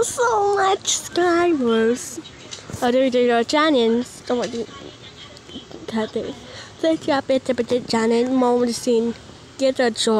you so much, subscribers. Oh, oh do we your channels. Somebody cut it. Thank you, i Peter, Peter, channel. Mom, scene. Get a joy.